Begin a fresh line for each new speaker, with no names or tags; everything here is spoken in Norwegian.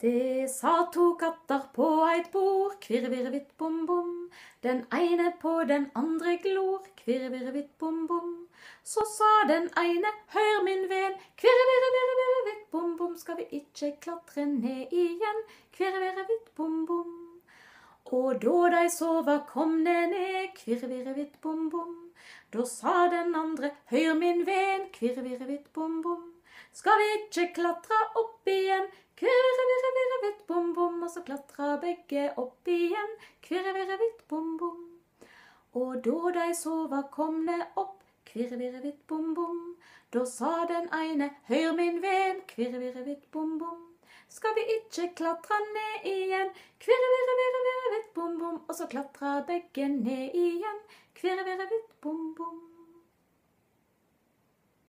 Det sa to katter på eit bord, kvirrevirrevitt bom bom. Den ene på den andre glor, kvirrevirrevitt bom bom. Så sa den ene, hør min ven, kvirrevirrevirrevitt bom bom. Skal vi ikke klatre ned igjen, kvirrevirrevitt bom bom. Og da de sova, kom det ned, kvirrevirrevitt bom bom. Da sa den andre, hør min ven, kvirrevirrevitt bom bom. Skal vi ikke klatre opp igjen? Kvirre, Og så klatra begge opp igjen. Kvirrevirrevitt, virre, vitt, bom, bom. Og da de sova, kom komne opp. kvirrevirrevitt, virre, vitt, bom, bom. Da sa den ene, hør min ven, kvirrevirrevitt, virre, vitt, bom, bom. Skal vi ikke klatre ned igjen? Kvirrevirrevirrevitt, virre, virre, virre, vitt, bom, bom. Og så klatra begge ned igjen. Kvirrevirrevitt, virre, vitt, bom, bom.